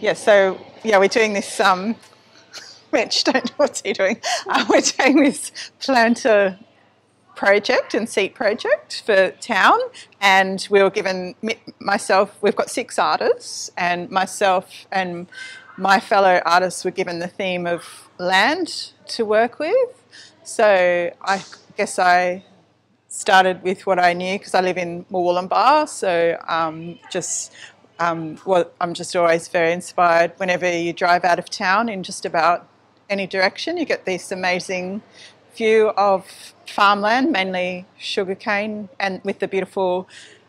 Yeah, so yeah, we're doing this. Um, Mitch, don't know what's he doing. Uh, we're doing this planter project and seat project for town, and we were given myself. We've got six artists, and myself and my fellow artists were given the theme of land to work with. So I guess I started with what I knew because I live in Murwillumbah, so um, just um, well, I'm just always very inspired whenever you drive out of town in just about any direction. You get this amazing view of farmland, mainly sugarcane, and with the beautiful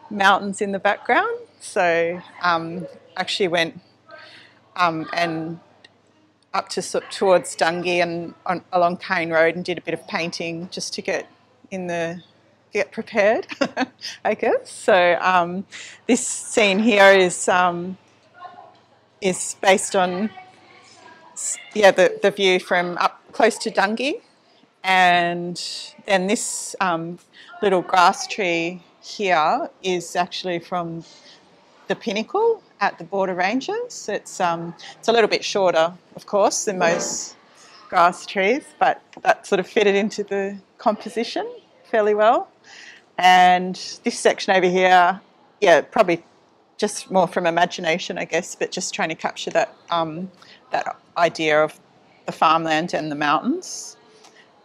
mountains in the background. So um, actually went um, and up to sort towards Dungay and on, along Cane Road and did a bit of painting just to get in the get prepared, I guess. So um, this scene here is um, is based on yeah the, the view from up close to Dungay, and then this um, little grass tree here is actually from the pinnacle at the Border Ranges. It's um, it's a little bit shorter, of course, than most grass trees, but that sort of fitted into the composition fairly well. And this section over here, yeah, probably just more from imagination, I guess, but just trying to capture that um, that idea of the farmland and the mountains.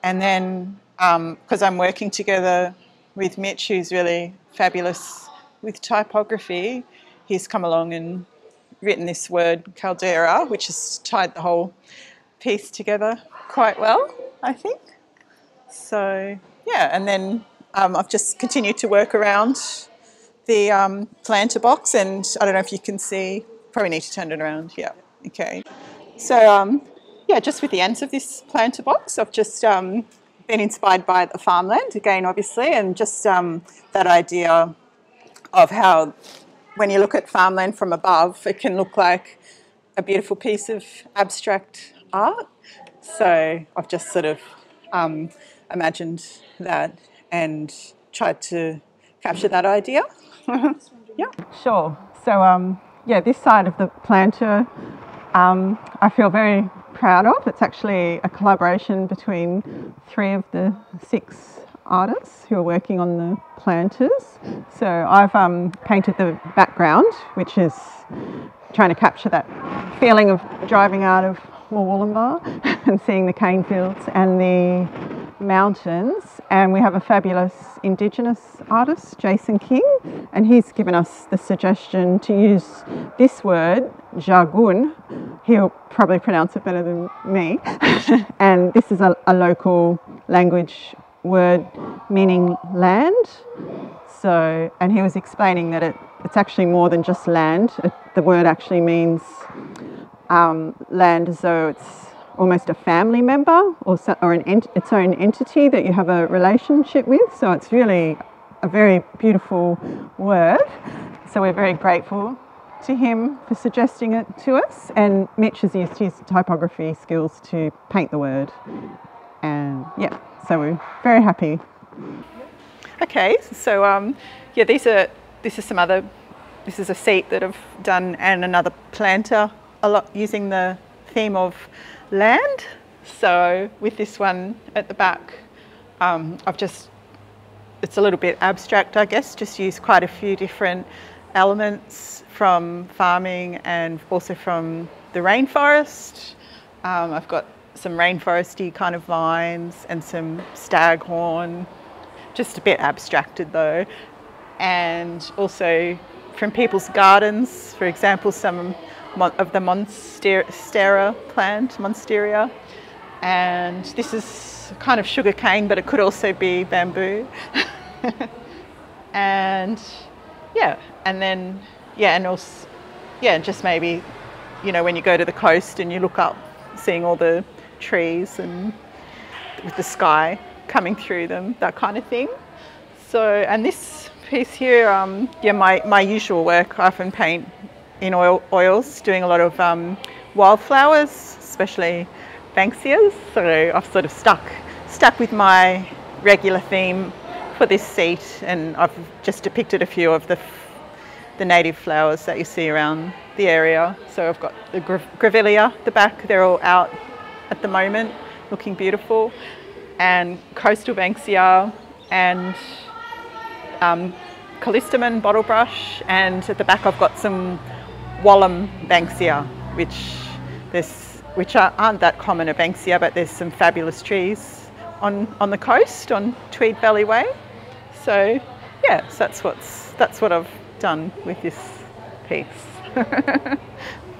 And then, because um, I'm working together with Mitch, who's really fabulous with typography, he's come along and written this word caldera, which has tied the whole piece together quite well, I think. So yeah, and then um, I've just continued to work around the um, planter box, and I don't know if you can see. Probably need to turn it around. Yeah. Okay. So um, yeah, just with the ends of this planter box, I've just um, been inspired by the farmland again, obviously, and just um, that idea of how when you look at farmland from above, it can look like a beautiful piece of abstract art. So I've just sort of um, imagined that and tried to capture that idea. yeah, sure. So um, yeah, this side of the planter, um, I feel very proud of. It's actually a collaboration between three of the six artists who are working on the planters. So I've um, painted the background, which is trying to capture that feeling of driving out of Murwillumbah and seeing the cane fields and the mountains. And we have a fabulous Indigenous artist, Jason King, and he's given us the suggestion to use this word, jagun. He'll probably pronounce it better than me. and this is a, a local language word meaning land. So, and he was explaining that it, it's actually more than just land. It, the word actually means um, land as though it's almost a family member or, so, or an ent- its own entity that you have a relationship with. So it's really a very beautiful word. So we're very grateful to him for suggesting it to us. And Mitch has used his typography skills to paint the word. And yeah, so we're very happy. Okay, so um, yeah, these are this is some other. This is a seat that I've done and another planter a lot using the theme of land. So with this one at the back, um, I've just, it's a little bit abstract, I guess, just used quite a few different elements from farming and also from the rainforest. Um, I've got some rainforesty kind of vines and some staghorn, just a bit abstracted though. And also from people's gardens, for example, some of the monstera plant, monstera. And this is kind of sugar cane, but it could also be bamboo. and yeah, and then, yeah, and also, yeah, just maybe, you know, when you go to the coast and you look up, seeing all the trees and with the sky coming through them, that kind of thing. So, and this piece here, um, yeah, my, my usual work, I often paint in oil, oils, doing a lot of um, wildflowers, especially Banksias. So I've sort of stuck, stuck with my regular theme for this seat and I've just depicted a few of the, the native flowers that you see around the area. So I've got the grevillea, the back, they're all out at the moment, looking beautiful, and coastal banksia and um, callistemon bottlebrush, and at the back I've got some Wallum banksia, which there's which are, not that common at Banksia, but there's some fabulous trees on, on the coast on Tweed Valley Way. So yeah, so that's what's that's what I've done with this piece.